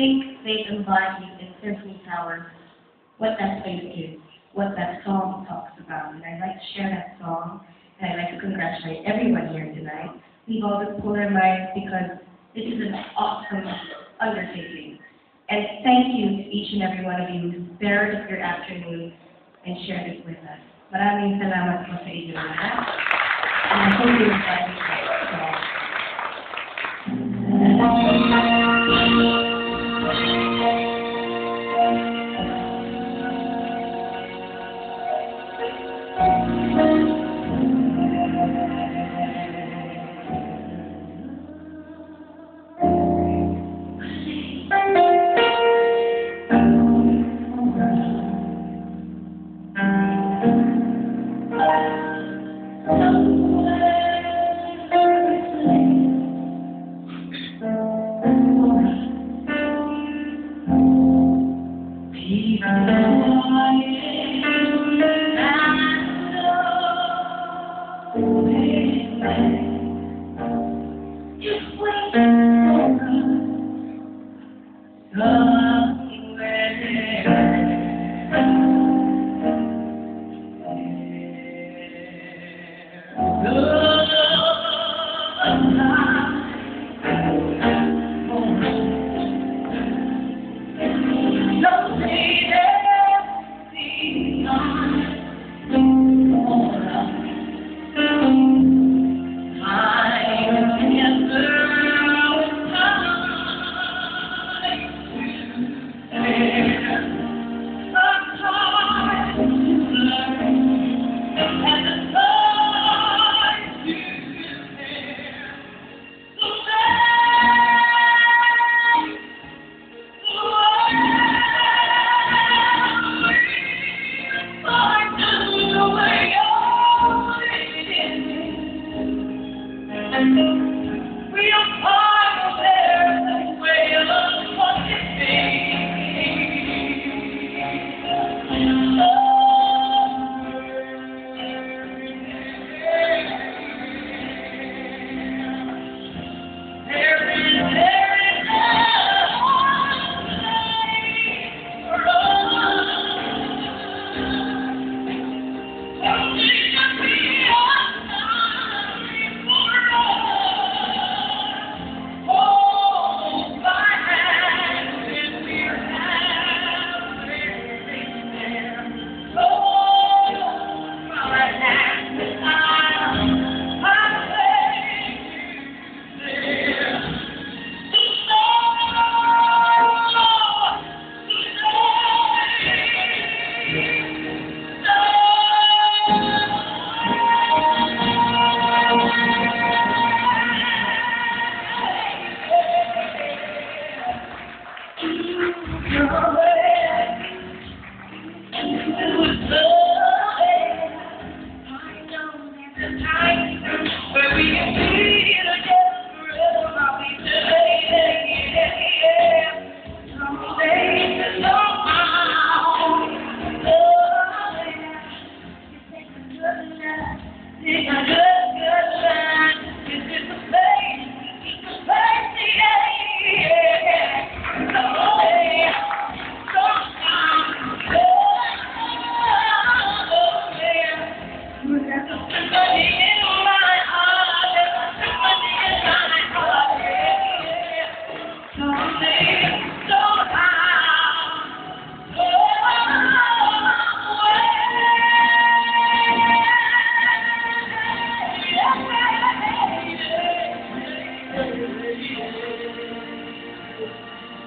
think they embody in Symphony Tower what that place is, what that song talks about. And I'd like to share that song, and I'd like to congratulate everyone here tonight. All the cooler minds because this is an awesome undertaking. And thank you to each and every one of you who spared your afternoon and shared it with us. Maraming salamat po sa inyo. And I hope you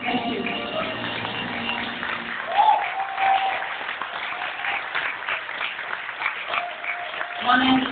Thank you.